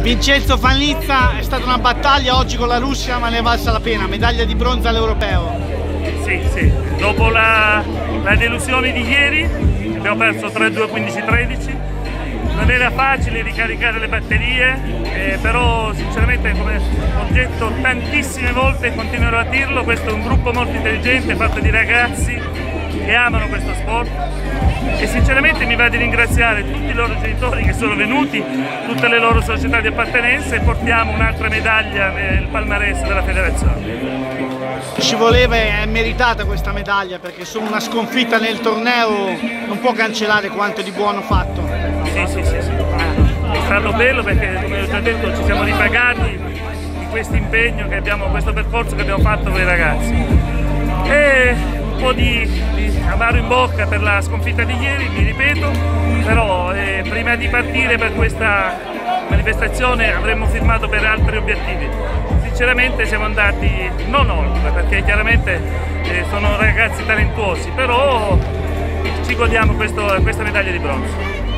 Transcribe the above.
Vincenzo Fanizza è stata una battaglia oggi con la Russia ma ne è valsa la pena, medaglia di bronzo all'europeo. Sì, sì, dopo la, la delusione di ieri abbiamo perso 3-2, 15-13, non era facile ricaricare le batterie, eh, però sinceramente come ho detto tantissime volte e continuerò a dirlo, questo è un gruppo molto intelligente fatto di ragazzi che amano questo sport e sinceramente mi va di ringraziare tutti i loro genitori che sono venuti, tutte le loro società di appartenenza e portiamo un'altra medaglia nel palmarès della federazione. Ci voleva e è meritata questa medaglia perché solo una sconfitta nel torneo non può cancellare quanto di buono fatto. Sì, sì, sì, sì. È stato bello perché come ho già detto ci siamo ripagati di questo impegno che abbiamo, questo percorso che abbiamo fatto con i ragazzi. E un po' di, di amaro in bocca per la sconfitta di ieri, mi ripeto, però eh, prima di partire per questa manifestazione avremmo firmato per altri obiettivi. Sinceramente siamo andati non oltre perché chiaramente eh, sono ragazzi talentuosi, però ci godiamo questo, questa medaglia di bronzo.